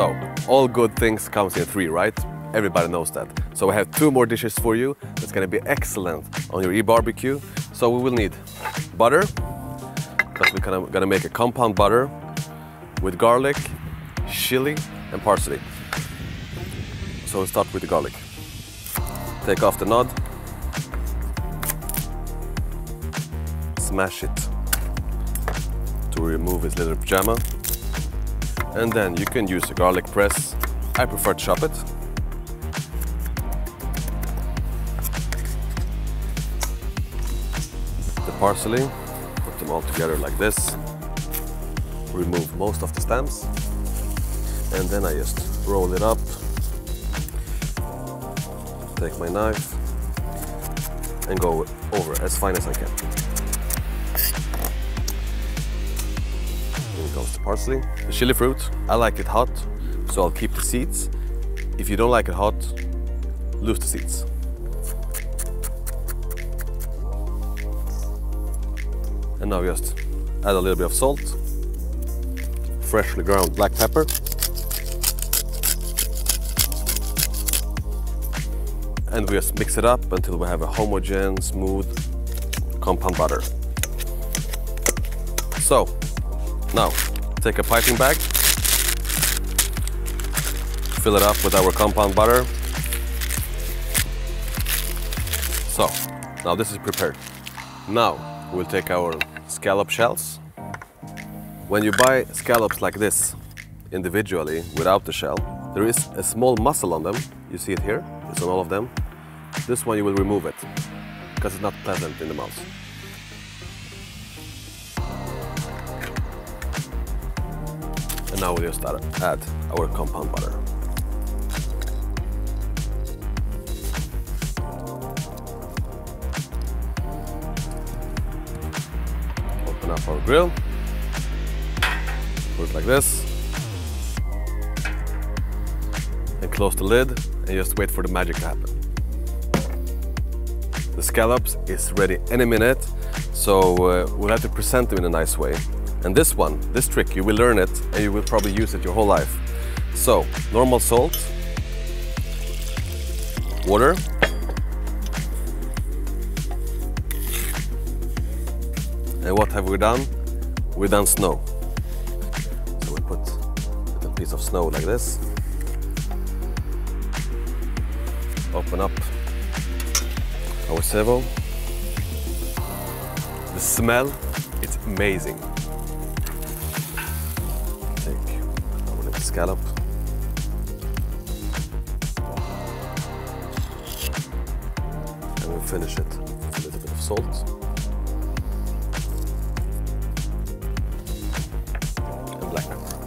So, all good things comes in three, right? Everybody knows that. So we have two more dishes for you that's gonna be excellent on your e-barbecue. So we will need butter, because we're gonna, gonna make a compound butter with garlic, chili, and parsley. So we'll start with the garlic. Take off the nod. Smash it to remove its little pajama. And then you can use a garlic press. I prefer to chop it. The parsley, put them all together like this. Remove most of the stems. And then I just roll it up. Take my knife and go over as fine as I can. Goes the parsley. The chili fruit, I like it hot, so I'll keep the seeds. If you don't like it hot, lose the seeds. And now just add a little bit of salt, freshly ground black pepper, and we just mix it up until we have a homogeneous, smooth compound butter. So, now take a piping bag, fill it up with our compound butter. So, now this is prepared. Now we'll take our scallop shells. When you buy scallops like this individually without the shell, there is a small muscle on them. You see it here, it's on all of them. This one you will remove it because it's not pleasant in the mouth. Now we just add, our compound butter. Open up our grill. Put it like this. And close the lid and just wait for the magic to happen. The scallops is ready any minute, so uh, we'll have to present them in a nice way. And this one, this trick, you will learn it and you will probably use it your whole life. So, normal salt, water, and what have we done? We've done snow. So we put a little piece of snow like this. Open up our Sevo. The smell, it's amazing. scallop. And we'll finish it with a little bit of salt. And black pepper.